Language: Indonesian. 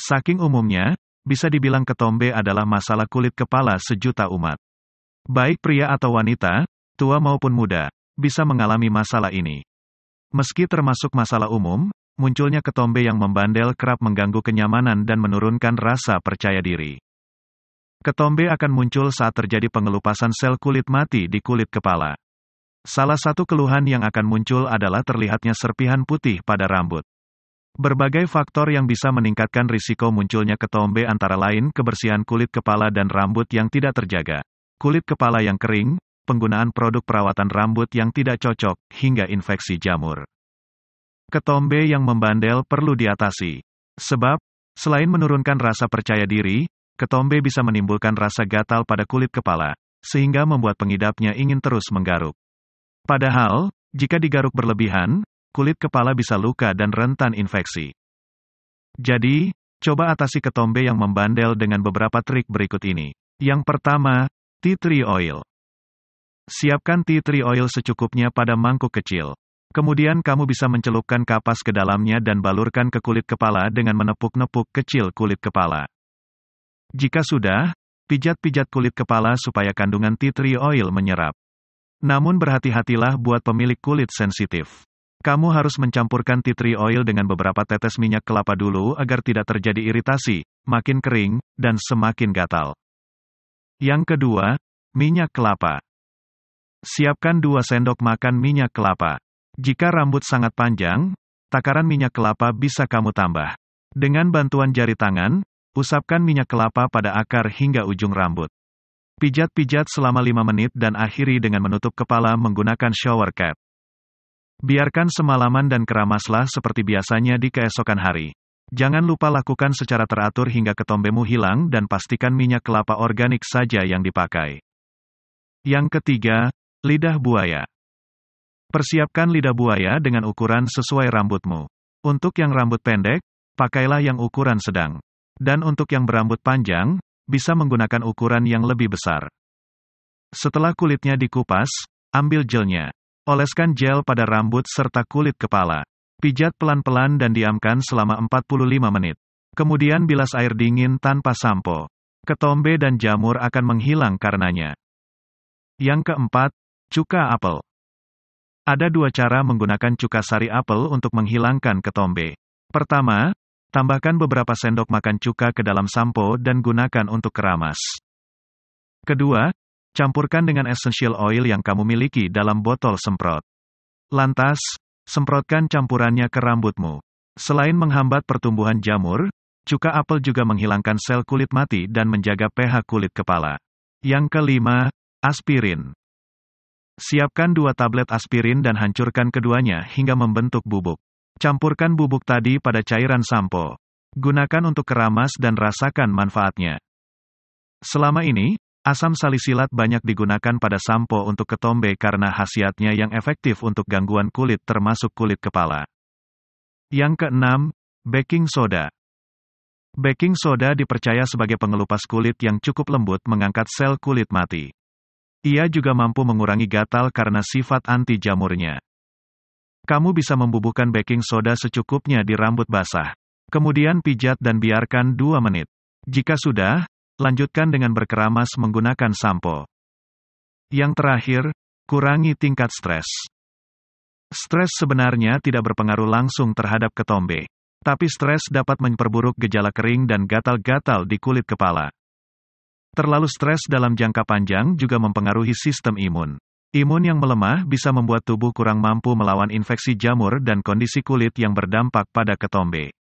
Saking umumnya, bisa dibilang ketombe adalah masalah kulit kepala sejuta umat. Baik pria atau wanita, tua maupun muda, bisa mengalami masalah ini. Meski termasuk masalah umum, munculnya ketombe yang membandel kerap mengganggu kenyamanan dan menurunkan rasa percaya diri. Ketombe akan muncul saat terjadi pengelupasan sel kulit mati di kulit kepala. Salah satu keluhan yang akan muncul adalah terlihatnya serpihan putih pada rambut. Berbagai faktor yang bisa meningkatkan risiko munculnya ketombe antara lain kebersihan kulit kepala dan rambut yang tidak terjaga, kulit kepala yang kering, penggunaan produk perawatan rambut yang tidak cocok, hingga infeksi jamur. Ketombe yang membandel perlu diatasi. Sebab, selain menurunkan rasa percaya diri, ketombe bisa menimbulkan rasa gatal pada kulit kepala, sehingga membuat pengidapnya ingin terus menggaruk. Padahal, jika digaruk berlebihan, kulit kepala bisa luka dan rentan infeksi. Jadi, coba atasi ketombe yang membandel dengan beberapa trik berikut ini. Yang pertama, tea tree oil. Siapkan tea tree oil secukupnya pada mangkuk kecil. Kemudian kamu bisa mencelupkan kapas ke dalamnya dan balurkan ke kulit kepala dengan menepuk-nepuk kecil kulit kepala. Jika sudah, pijat-pijat kulit kepala supaya kandungan tea tree oil menyerap. Namun berhati-hatilah buat pemilik kulit sensitif. Kamu harus mencampurkan tea tree oil dengan beberapa tetes minyak kelapa dulu agar tidak terjadi iritasi, makin kering, dan semakin gatal. Yang kedua, minyak kelapa. Siapkan 2 sendok makan minyak kelapa. Jika rambut sangat panjang, takaran minyak kelapa bisa kamu tambah. Dengan bantuan jari tangan, Usapkan minyak kelapa pada akar hingga ujung rambut. Pijat-pijat selama 5 menit dan akhiri dengan menutup kepala menggunakan shower cap. Biarkan semalaman dan keramaslah seperti biasanya di keesokan hari. Jangan lupa lakukan secara teratur hingga ketombemu hilang dan pastikan minyak kelapa organik saja yang dipakai. Yang ketiga, lidah buaya. Persiapkan lidah buaya dengan ukuran sesuai rambutmu. Untuk yang rambut pendek, pakailah yang ukuran sedang. Dan untuk yang berambut panjang, bisa menggunakan ukuran yang lebih besar. Setelah kulitnya dikupas, ambil gelnya. Oleskan gel pada rambut serta kulit kepala. Pijat pelan-pelan dan diamkan selama 45 menit. Kemudian bilas air dingin tanpa sampo. Ketombe dan jamur akan menghilang karenanya. Yang keempat, cuka apel. Ada dua cara menggunakan cuka sari apel untuk menghilangkan ketombe. Pertama, Tambahkan beberapa sendok makan cuka ke dalam sampo dan gunakan untuk keramas. Kedua, campurkan dengan essential oil yang kamu miliki dalam botol semprot. Lantas, semprotkan campurannya ke rambutmu. Selain menghambat pertumbuhan jamur, cuka apel juga menghilangkan sel kulit mati dan menjaga pH kulit kepala. Yang kelima, aspirin. Siapkan dua tablet aspirin dan hancurkan keduanya hingga membentuk bubuk. Campurkan bubuk tadi pada cairan sampo. Gunakan untuk keramas dan rasakan manfaatnya. Selama ini, asam salisilat banyak digunakan pada sampo untuk ketombe karena khasiatnya yang efektif untuk gangguan kulit termasuk kulit kepala. Yang keenam, baking soda. Baking soda dipercaya sebagai pengelupas kulit yang cukup lembut mengangkat sel kulit mati. Ia juga mampu mengurangi gatal karena sifat anti jamurnya. Kamu bisa membubuhkan baking soda secukupnya di rambut basah. Kemudian pijat dan biarkan 2 menit. Jika sudah, lanjutkan dengan berkeramas menggunakan sampo. Yang terakhir, kurangi tingkat stres. Stres sebenarnya tidak berpengaruh langsung terhadap ketombe. Tapi stres dapat memperburuk gejala kering dan gatal-gatal di kulit kepala. Terlalu stres dalam jangka panjang juga mempengaruhi sistem imun. Imun yang melemah bisa membuat tubuh kurang mampu melawan infeksi jamur dan kondisi kulit yang berdampak pada ketombe.